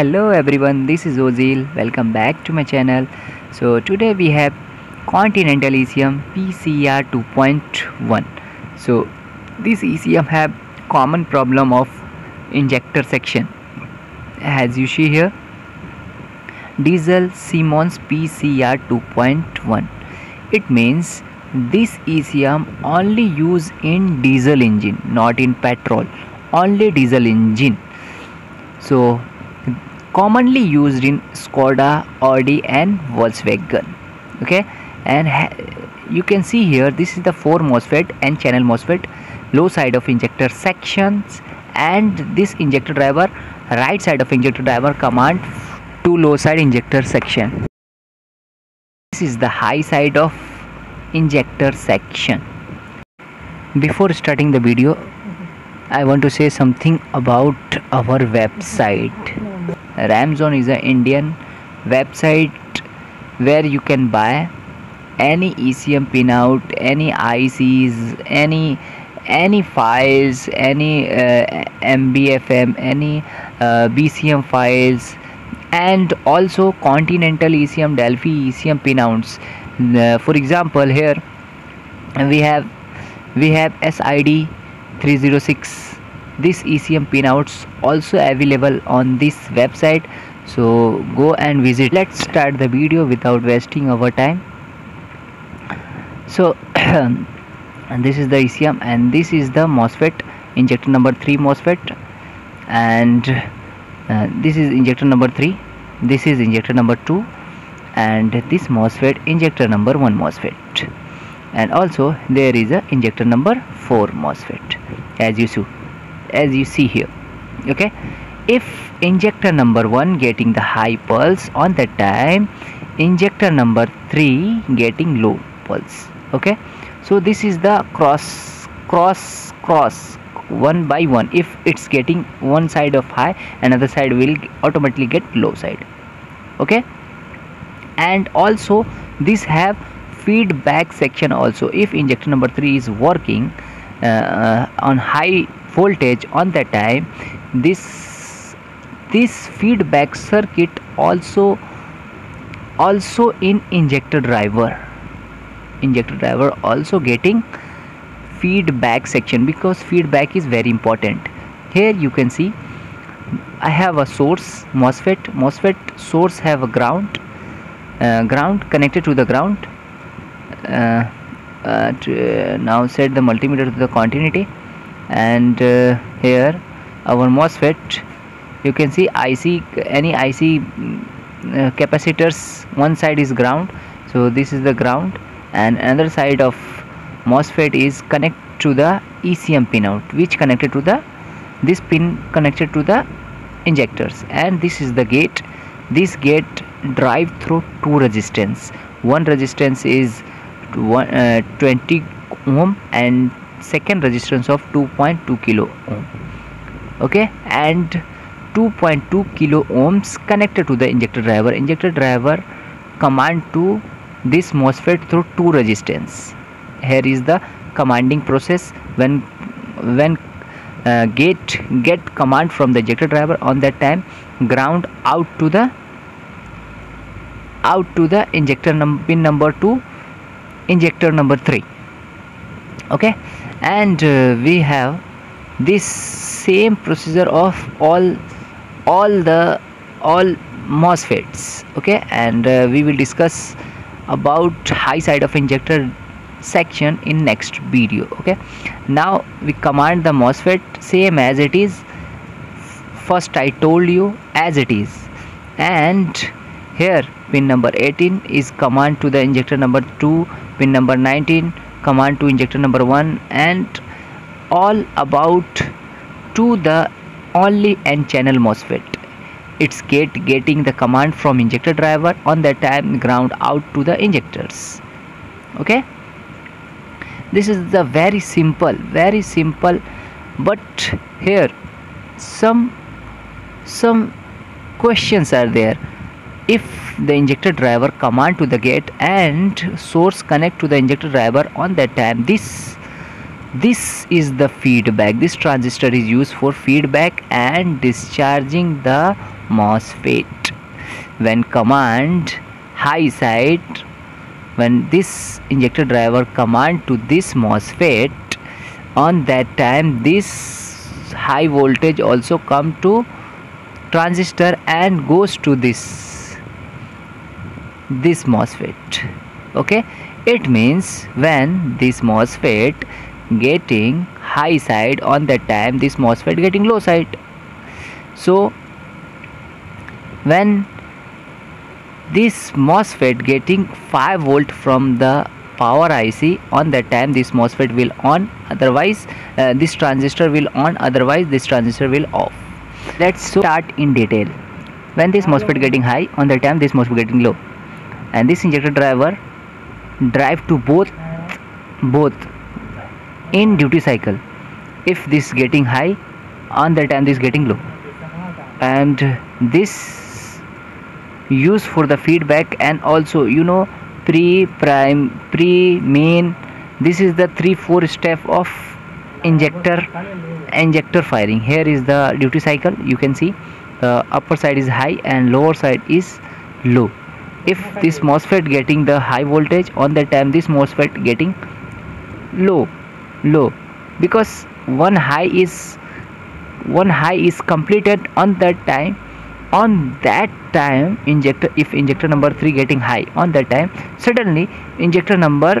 hello everyone. This is Ozil. Welcome back to my channel. So today we have Continental ECM PCR 2.1 so this ECM have common problem of injector section. As you see here diesel Siemens PCR 2.1 it means this ECM only use in diesel engine not in petrol. Only diesel engine. So commonly used in Skoda, Audi and Volkswagen. Okay? And you can see here this is the 4 MOSFET and channel MOSFET. Low side of injector sections and this injector driver right side of injector driver command to low side injector section. This is the high side of injector section. Before starting the video I want to say something about our website Remzon is an Indian website where you can buy any ECM pinout, any ICs, any any files, any uh, MBFM, any uh, BCM files, and also Continental ECM, Delphi ECM pinouts. Uh, for example, here we have we have SID 306 this ECM pinouts also available on this website. So go and visit. Let's start the video without wasting our time. So and this is the ECM and this is the MOSFET injector number 3 MOSFET. And uh, this is injector number 3 this is injector number 2 and this MOSFET injector number 1 MOSFET. And also there is a injector number 4 MOSFET as you see as you see here okay? If injector number 1 getting the high pulse on that time injector number 3 getting low pulse okay? So this is the cross cross cross one by one. If it's getting one side of high another side will automatically get low side okay? And also this have feedback section also. If injector number 3 is working uh, uh on high voltage on that time. This this feedback circuit also also in injector driver. Injector driver also getting feedback section because feedback is very important. Here you can see I have a source MOSFET. MOSFET source have a ground uh, ground connected to the ground. Uh, uh, to, uh, now set the multimeter to the continuity and uh, here our MOSFET you can see IC any IC uh, capacitors one side is ground. So this is the ground. And another side of MOSFET is connected to the ECM pinout which connected to the this pin connected to the injectors. And this is the gate. This gate drive through two resistance. One resistance is one, uh, 20 ohm and second resistance of 2.2 kilo ohm. Okay? And 2.2 kilo ohms connected to the injector driver. Injector driver command to this MOSFET through two resistance. Here is the commanding process. When when uh, get get command from the injector driver on that time ground out to the out to the injector num pin number 2 injector number 3 okay and uh, we have this same procedure of all all the all MOSFETs okay? And uh, we will discuss about high side of injector section in next video okay? Now we command the MOSFET same as it is. First I told you as it is. And here pin number 18 is command to the injector number 2 pin number 19 command to injector number one and all about to the only n channel MOSFET. It's get getting the command from injector driver on that time ground out to the injectors. Okay? This is the very simple very simple but here some some questions are there if the injector driver command to the gate and source connect to the injector driver on that time this this is the feedback. This transistor is used for feedback and discharging the MOSFET. When command high side when this injector driver command to this MOSFET on that time this high voltage also come to transistor and goes to this this MOSFET okay? It means when this MOSFET getting high side on that time this MOSFET getting low side. So when this MOSFET getting 5 volt from the power IC on that time this MOSFET will on otherwise uh, this transistor will on otherwise this transistor will off. Let's start in detail. When this MOSFET getting high on that time this MOSFET getting low and this injector driver drive to both both in duty cycle. If this getting high on that time this getting low. And this use for the feedback and also you know pre prime pre main this is the three four step of injector injector firing. Here is the duty cycle. You can see the upper side is high and lower side is low if this MOSFET getting the high voltage on the time this MOSFET getting low low. Because one high is one high is completed on that time on that time injector if injector number 3 getting high on that time suddenly injector number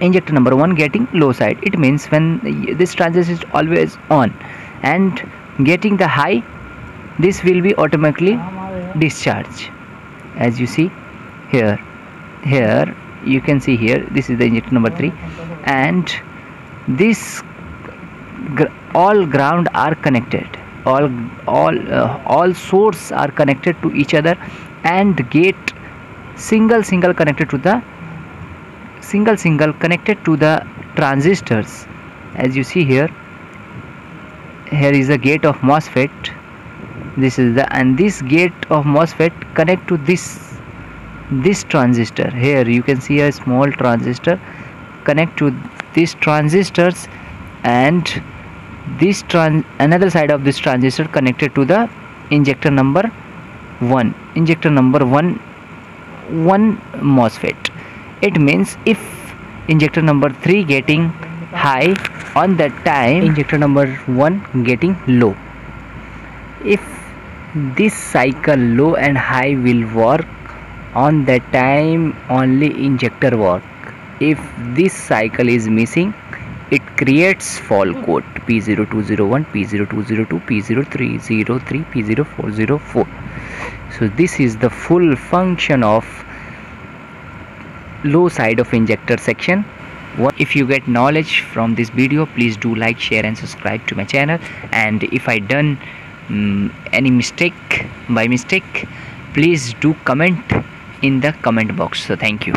injector number 1 getting low side. It means when this transistor is always on and getting the high this will be automatically discharge as you see here. Here you can see here this is the injector number 3 and this all ground are connected. All all uh, all source are connected to each other and gate single single connected to the single single connected to the transistors. As you see here here is a gate of MOSFET this is the and this gate of MOSFET connect to this this transistor. Here you can see a small transistor connect to these transistors and this trans another side of this transistor connected to the injector number 1 injector number 1 1 MOSFET. It means if injector number 3 getting high on that time injector number 1 getting low. if this cycle low and high will work on that time only injector work if this cycle is missing it creates fault code P0201, P0202, P0303, P0404. So this is the full function of low side of injector section. If you get knowledge from this video please do like share and subscribe to my channel and if I done um, any mistake? By mistake please do comment in the comment box. So thank you